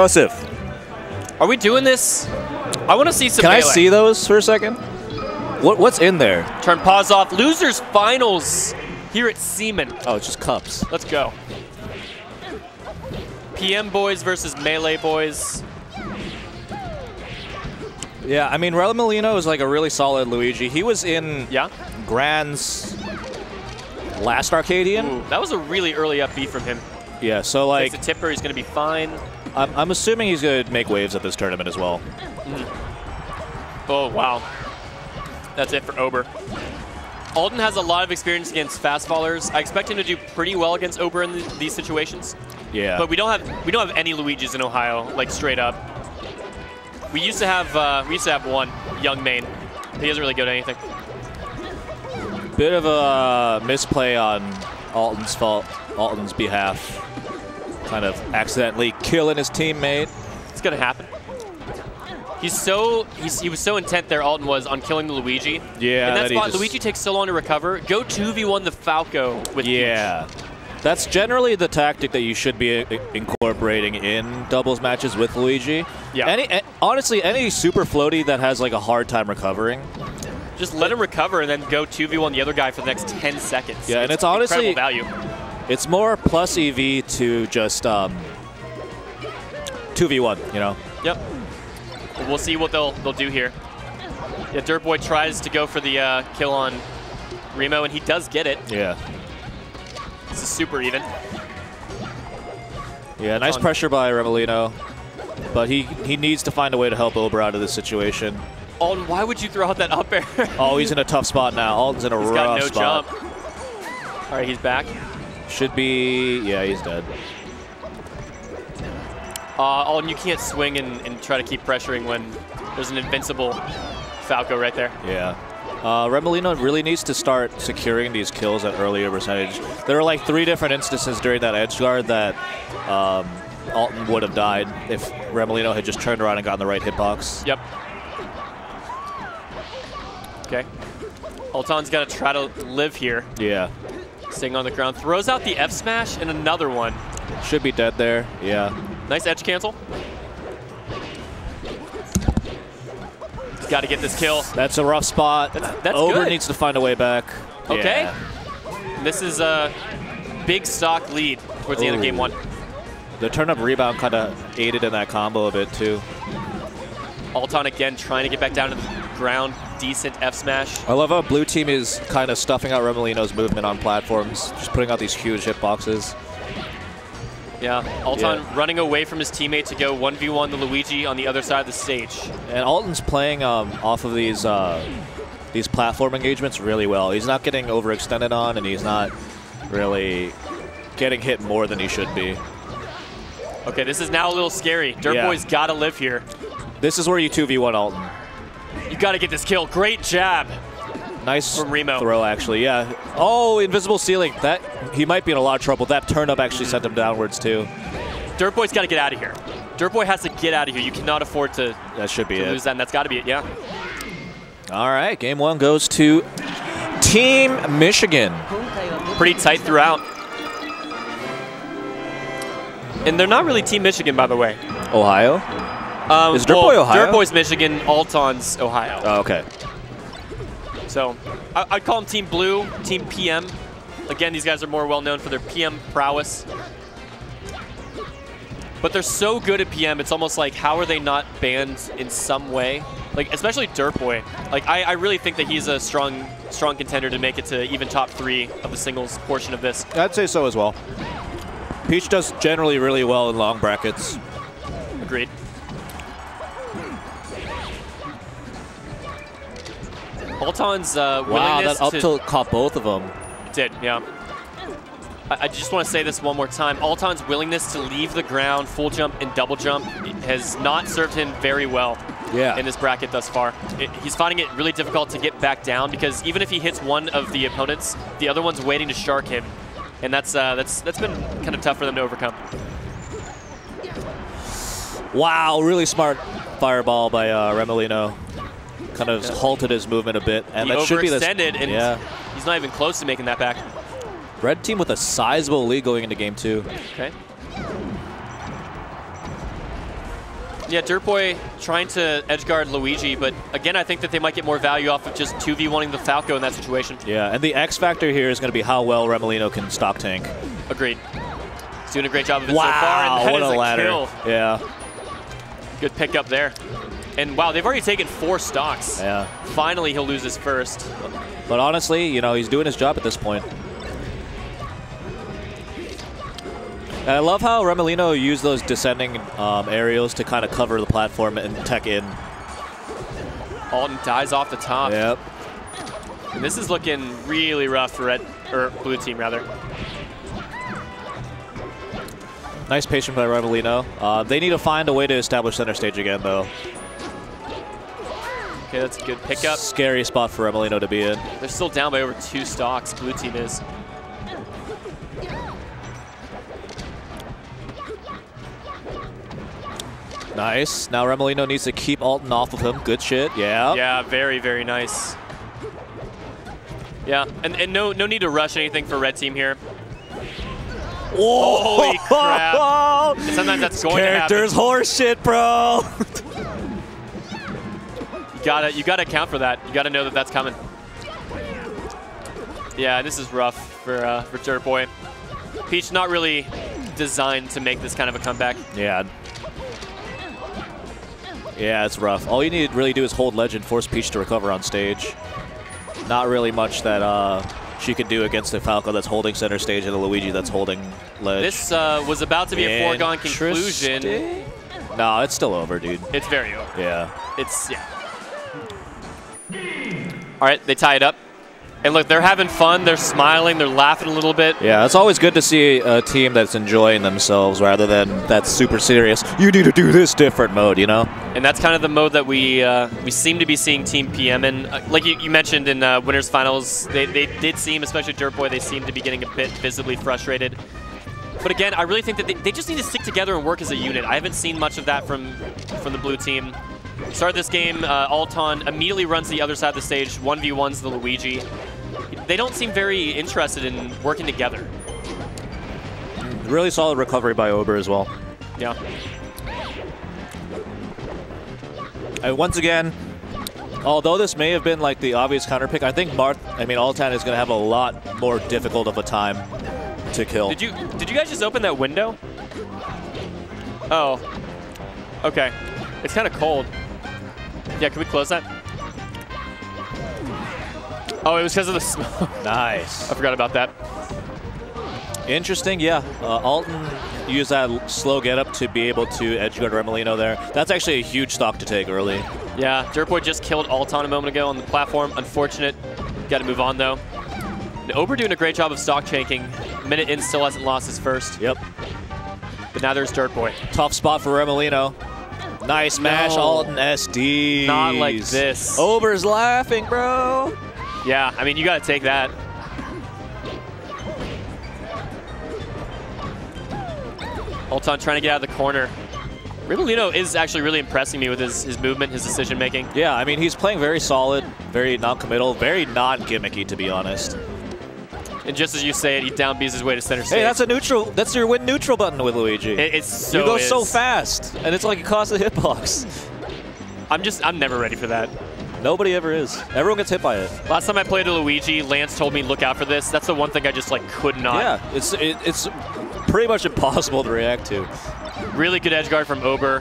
Joseph, Are we doing this? I want to see some can I see those for a second? What What's in there? Turn pause off. Losers finals here at Seaman. Oh, it's just cups. Let's go. PM boys versus melee boys. Yeah, I mean, Remolino is like a really solid Luigi. He was in Yeah. Grand's last Arcadian. Ooh, that was a really early up B from him. Yeah, so like, Takes a tipper. He's gonna be fine. I'm, I'm assuming he's going to make waves at this tournament as well. Oh wow. That's it for Ober. Altan has a lot of experience against fast fallers. I expect him to do pretty well against Ober in th these situations. Yeah. But we don't have we don't have any Luigi's in Ohio, like straight up. We used to have uh, we used to have one young main. He doesn't really go to anything. Bit of a misplay on Altan's fault, Altan's behalf. Kind of accidentally killing his teammate. It's gonna happen. He's so he's, he was so intent there. Altan was on killing the Luigi. Yeah, In that that spot, just- Luigi takes so long to recover. Go two v one the Falco with Peach. Yeah. That's generally the tactic that you should be incorporating in doubles matches with Luigi. Yeah. Any, honestly, any super floaty that has like a hard time recovering. Just let him recover and then go two v one the other guy for the next ten seconds. Yeah, and it's honestly- value. It's more plus EV to just um, 2v1, you know? Yep. We'll see what they'll they'll do here. Yeah, Dirtboy tries to go for the uh, kill on Remo, and he does get it. Yeah. This is super even. Yeah, nice on. pressure by Remolino. But he, he needs to find a way to help Ober out of this situation. Altan, why would you throw out that up air? Oh, he's in a tough spot now. Altan's in a He's rough got no spot. jump. All right, he's back. Should be, yeah, he's dead. Uh, Altan, you can't swing and, and try to keep pressuring when there's an invincible Falco right there. Yeah. Uh, Remolino really needs to start securing these kills at earlier percentage. There are like three different instances during that edge guard that um, Altan would have died if Remolino had just turned around and gotten the right hitbox. Yep. Okay. Altan's got to try to live here. Yeah. Staying on the ground. Throws out the F smash and another one. Should be dead there. Yeah. Nice edge cancel. Got to get this kill. That's a rough spot. That's- that's Ober good. needs to find a way back. Okay. Yeah. This is a big stock lead towards the end of game one. The turnip rebound kind of aided in that combo a bit too. Altan again trying to get back down to the ground. Decent F smash. I love how blue team is kind of stuffing out Remolino's movement on platforms, just putting out these huge hitboxes. Yeah. Altan Yeah. running away from his teammate to go 1v1 the Luigi on the other side of the stage. And Altan's playing um, off of these uh, these platform engagements really well. He's not getting overextended on, and he's not really getting hit more than he should be. Okay, this is now a little scary. Dirt Yeah. Boy's got to live here. This is where you 2v1 Altan. Got to get this kill. Great jab. Nice From Remo. throw, actually. Yeah. Oh, invisible ceiling. That he might be in a lot of trouble. That turnip actually sent him downwards too. Dirtboy's got to get out of here. Dirtboy has to get out of here. You cannot afford to, That should be to it. lose that, and that's got to be it. Yeah. All right, game one goes to Team Michigan. Pretty tight throughout. And they're not really Team Michigan, by the way. Ohio. Um, Is Dirt well, Ohio? Dirt Boy's Michigan, Altan's Ohio. Oh, okay. So I, I'd call them Team Blue, Team PM. Again, these guys are more well known for their PM prowess. But they're so good at PM, it's almost like how are they not banned in some way? Like especially Dirtboy. Like I, I really think that he's a strong strong contender to make it to even top three of the singles portion of this. I'd say so as well. Peach does generally really well in long brackets. Agreed. Altan's uh, Wow, that up to tilt caught both of them. It did, yeah. I, I just want to say this one more time. Altan's willingness to leave the ground, full jump and double jump, has not served him very well Yeah. in this bracket thus far. It, he's finding it really difficult to get back down because even if he hits one of the opponents, the other one's waiting to shark him. And that's uh, that's that's been kind of tough for them to overcome. Wow, really smart fireball by uh, Remolino. Kind of halted his movement a bit, and he that should be the overextended, and yeah. he's not even close to making that back. Red team with a sizable lead going into game two. Okay. Yeah, Dirtboy trying to edge guard Luigi, but again, I think that they might get more value off of just 2v1ing the Falco in that situation. Yeah, and the X factor here is going to be how well Remolino can stock tank. Agreed. He's doing a great job of it wow, so far, and that what is a ladder. kill. Yeah, Good pick up there. And wow, they've already taken four stocks. yeah. Finally, he'll lose his first. But honestly, you know, he's doing his job at this point. And I love how Remolino used those descending um, aerials to kind of cover the platform and tech in. Altan dies off the top. Yep. And this is looking really rough for red, or blue team rather. Nice patience by Remolino. Uh, they need to find a way to establish center stage again, though. Okay, that's a good pickup. Scary spot for Remolino to be in. They're still down by over two stocks, blue team is. Nice. Now Remolino needs to keep Altan off of him. Good shit. Yeah. Yeah, very, very nice. Yeah, and, and no no need to rush anything for red team here. Whoa. Holy crap. Sometimes that's going Characters to happen. horse shit, bro. You gotta you gotta account for that. You gotta know that that's coming. Yeah, this is rough for uh, for Dirtboy. Peach not really designed to make this kind of a comeback. yeah. Yeah, it's rough. All you need to really do is hold Legend, force Peach to recover on stage. Not really much that uh, she can do against a Falco that's holding center stage and a Luigi that's holding ledge. This uh, was about to be a foregone conclusion. No, it's still over, dude. It's very over. Yeah. It's yeah. All right, they tie it up. And look, they're having fun. They're smiling. They're laughing a little bit. Yeah, it's always good to see a team that's enjoying themselves rather than that super serious, you need to do this different mode, you know? And that's kind of the mode that we uh, we seem to be seeing Team PM in. Uh, like you, you mentioned in uh, winners finals, they, they did seem, especially Dirtboy, they seem to be getting a bit visibly frustrated. But again, I really think that they, they just need to stick together and work as a unit. I haven't seen much of that from from the blue team. Start this game, uh, Altan immediately runs to the other side of the stage, 1v1s the Luigi. They don't seem very interested in working together. Really solid recovery by Ober as well. Yeah. And once again, although this may have been like the obvious counter pick, I think Marth, I mean, Altan is going to have a lot more difficult of a time to kill. Did you did you guys just open that window? Oh. Okay. It's kind of cold. Yeah, can we close that? Oh, it was because of the smoke. Nice. I forgot about that. Interesting, yeah. Uh, Altan used that slow get up to be able to edge edgeguard Remolino there. That's actually a huge stock to take early. Yeah, Dirtboy just killed Altan a moment ago on the platform. Unfortunate. Got to move on though. And Ober doing a great job of stock tanking. Minute in still hasn't lost his first. Yep. But now there's Dirtboy. Tough spot for Remolino. Nice smash, No. Altan SD. Not like this. Ober's laughing, bro. Yeah, I mean, you got to take that. Altan trying to get out of the corner. Remolino is actually really impressing me with his, his movement, his decision making. Yeah, I mean, he's playing very solid, very non-committal, very non-gimmicky, to be honest. And just as you say it, he down B's his way to center stage. Hey, that's a neutral. That's your win neutral button with Luigi. It- it's so you go so fast, and it's like it costs a hitbox. I'm just, I'm never ready for that. Nobody ever is. Everyone gets hit by it. Last time I played a Luigi, Lance told me look out for this. That's the one thing I just like could not. Yeah, it's it, it's pretty much impossible to react to. Really good edge guard from Ober.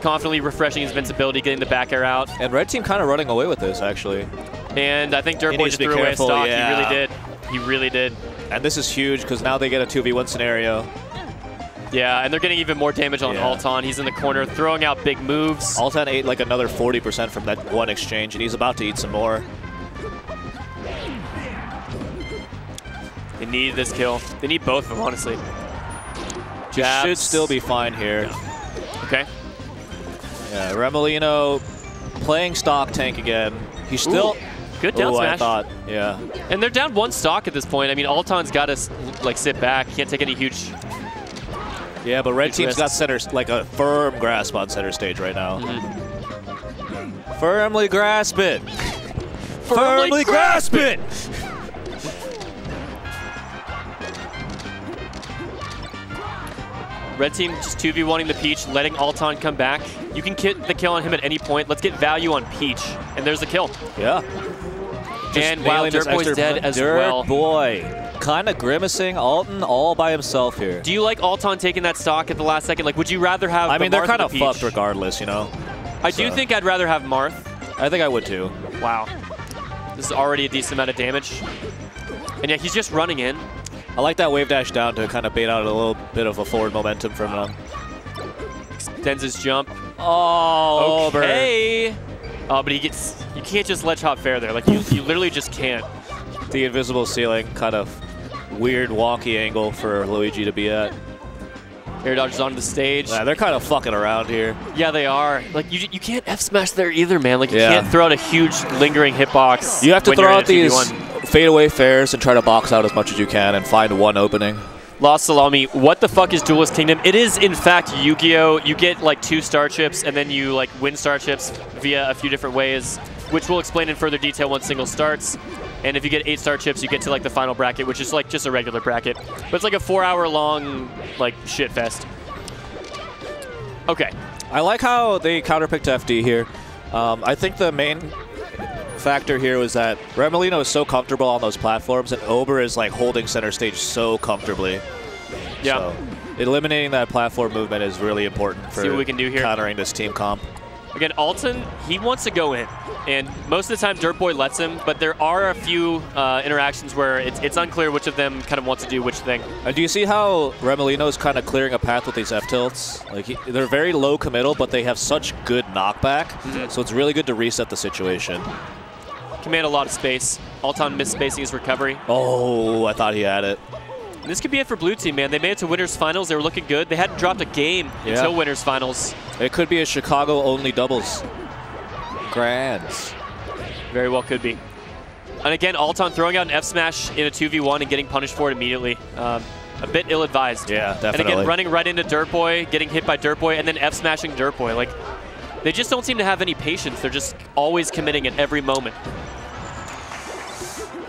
Confidently refreshing his invincibility, getting the back air out. And red team kind of running away with this actually. And I think He Dirtboy needs just threw away a stock. yeah. He really did. He really did. And this is huge because now they get a 2v1 scenario. Yeah, and they're getting even more damage on Yeah. Altan. He's in the corner, throwing out big moves. Altan ate like another 40% from that one exchange, and he's about to eat some more. They need this kill. They need both of them, honestly. Jabs. should still be fine here. Okay. Yeah, Remolino playing stock tank again. He's still. Good down Ooh, I smash. thought. Yeah. And they're down one stock at this point. I mean, Altan's got to like sit back. Can't take any huge. Yeah, but red team's got center like a firm grasp on center stage right now. Mm-hmm. Firmly grasp it. Firmly grasp it. Red team just 2v1ing the Peach, letting Altan come back. You can get the kill on him at any point. Let's get value on Peach. And there's the kill. Yeah. And this Dirtboy's extra dead as Dirt well. boy. Kind of grimacing. Altan all by himself here. Do you like Altan taking that stock at the last second? Like, would you rather have I the mean, they're kind of Peach? fucked regardless, you know? I do think I'd rather have Marth. I think I would too. Wow. This is already a decent amount of damage. And yeah, he's just running in. I like that wave dash down to kind of bait out a little bit of a forward momentum from him. Extends his jump. Oh. Okay. Oh, but he gets. You can't just ledge hop fair there. Like you, you literally just can't. The invisible ceiling, kind of weird wonky angle for Luigi to be at. Air dodges onto the stage. Yeah, they're kind of fucking around here. Yeah, they are. Like you, you can't F smash there either, man. Like you Yeah. can't throw out a huge lingering hitbox. You have to throw out these 2v1. fadeaway fairs and try to box out as much as you can and find one opening. Lost Salami, what the fuck is Duelist Kingdom? It is, in fact, Yu-Gi-Oh! You get, like, two star chips, and then you, like, win star chips via a few different ways, which we'll explain in further detail once single starts. And if you get eight star chips, you get to, like, the final bracket, which is, like, just a regular bracket. But it's, like, a four-hour-long, like, shit fest. Okay. I like how they counterpicked FD here. Um, I think the main factor here was that Remolino is so comfortable on those platforms, and Ober is like holding center stage so comfortably. Yeah. So eliminating that platform movement is really important for See what we can do here. countering this team comp. Again, Altan, he wants to go in. And most of the time, Dirtboy lets him, but there are a few uh, interactions where it's, it's unclear which of them kind of wants to do which thing. And do you see how Remolino is kind of clearing a path with these F tilts? Like he, they're very low committal, but they have such good knockback, Mm-hmm. so it's really good to reset the situation. Command a lot of space. Altan misspacing his recovery. Oh, I thought he had it. And this could be it for Blue Team, man. They made it to Winners Finals. They were looking good. They hadn't dropped a game Yeah. until Winners Finals. It could be a Chicago only doubles. Grands. Very well could be. And again, Altan throwing out an F smash in a 2v1 and getting punished for it immediately. Um, a bit ill-advised. Yeah, definitely. And again, running right into Dirtboy, getting hit by Dirtboy, and then F smashing Dirtboy. Like, they just don't seem to have any patience. They're just always committing at every moment.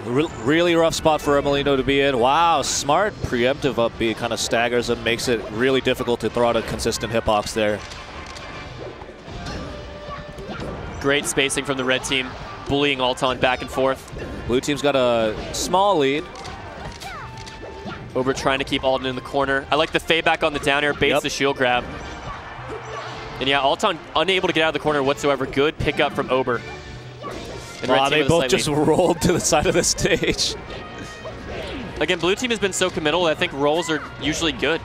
Re- really rough spot for Remolino to be in. Wow, smart preemptive up B kind of staggers him, makes it really difficult to throw out a consistent hitbox there. Great spacing from the red team, bullying Altan back and forth. Blue team's got a small lead. Ober trying to keep Altan in the corner. I like the fade back on the down air, baits Yep. the shield grab. And yeah, Altan unable to get out of the corner whatsoever. Good pickup from Ober. And Wow, they both just lead. rolled to the side of the stage. Again, blue team has been so committal. I think rolls are usually good.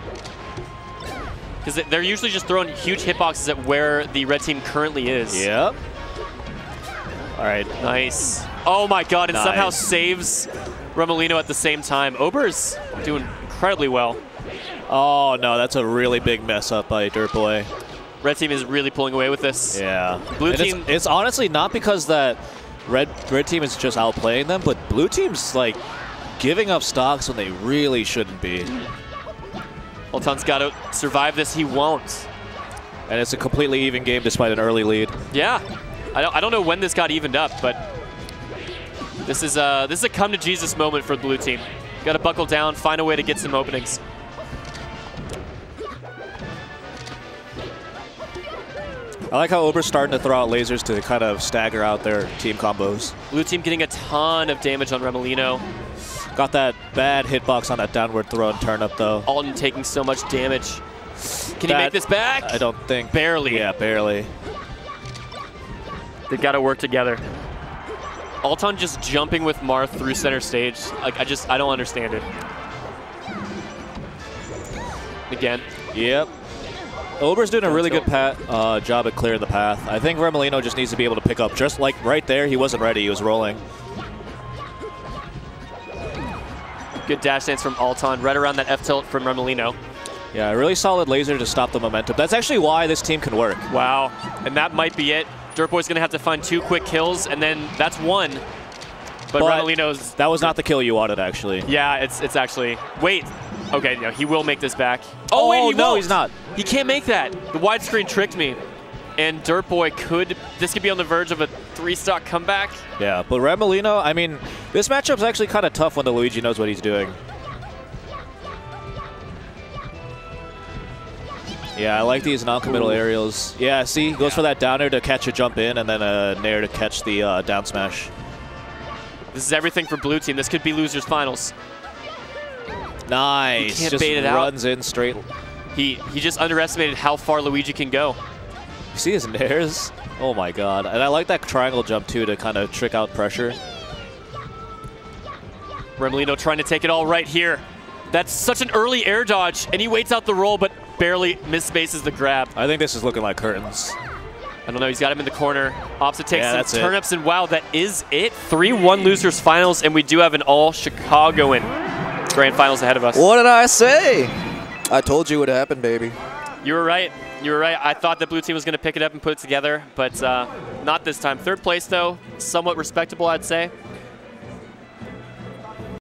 Because they're usually just throwing huge hitboxes at where the red team currently is. Yep. All right. Nice. Oh my god, and somehow saves Remolino at the same time. Ober's doing incredibly well. Oh no, that's a really big mess up by Dirtboy. Red team is really pulling away with this. Yeah. Blue And it's- team- It's, honestly not because that red red team is just outplaying them, but blue team's like giving up stocks when they really shouldn't be. Altan's got to survive this. He won't. And it's a completely even game despite an early lead. Yeah. I don't, I don't know when this got evened up, but this is a, this is a come to Jesus moment for the blue team. Got to buckle down, find a way to get some openings. I like how Ober's starting to throw out lasers to kind of stagger out their team combos. Blue team getting a ton of damage on Remolino. Got that bad hitbox on that downward throw and turnip though. Altan taking so much damage. Can he make this back? I don't think. Barely. Yeah, barely. They've got to work together. Altan just jumping with Marth through center stage. Like I just I don't understand it. Again. Yep. Ober's doing a really good pat, uh, job at clearing the path. I think Remolino just needs to be able to pick up. Just like right there, he wasn't ready. He was rolling. Good dash dance from Altan, right around that F tilt from Remolino. Yeah, a really solid laser to stop the momentum. That's actually why this team can work. Wow. And that might be it. Dirtboy's gonna have to find two quick kills, and then that's one. But, But Remolino's That was not the kill you wanted, actually. yeah, it's it's actually wait. Okay, no, he will make this back. Oh, wait, he no, won't. he's not. He can't make that. The widescreen tricked me. And Dirtboy could this could be on the verge of a three stock comeback. Yeah, but Remolino, I mean, this matchup's actually kind of tough when the Luigi knows what he's doing. Yeah, I like these non-committal aerials. Yeah, see, goes for that down air to catch a jump in, and then a nair to catch the uh, down smash. This is everything for blue team. This could be losers finals. Nice. can't just bait it out. runs in straight. He he just underestimated how far Luigi can go. You see his nairs? Oh my god. And I like that triangle jump too to kind of trick out pressure. Remolino trying to take it all right here. That's such an early air dodge, and he waits out the roll, but barely misspaces the grab. I think this is looking like curtains. I don't know, he's got him in the corner. Opposite takes Yeah, some that's it. turnips, and wow, that is it. 3-1 losers finals, and we do have an all-Chicagoan grand finals ahead of us. What did I say? I told you it would happen, baby. You were right. You were right. I thought the blue team was going to pick it up and put it together, but uh, not this time. Third place, though, somewhat respectable, I'd say.